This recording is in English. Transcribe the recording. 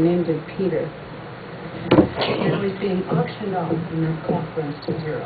Named Peter. And he's being auctioned off, in that conference to zero.